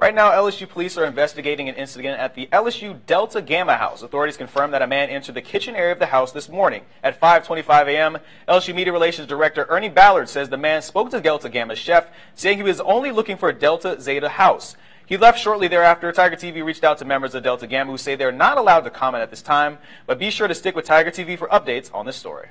Right now, LSU police are investigating an incident at the LSU Delta Gamma House. Authorities confirm that a man entered the kitchen area of the house this morning at 5:25 a.m. LSU Media Relations Director Ernie Ballard says the man spoke to Delta Gamma's chef, saying he was only looking for a Delta Zeta house. He left shortly thereafter. Tiger TV reached out to members of Delta Gamma who say they're not allowed to comment at this time, but be sure to stick with Tiger TV for updates on this story.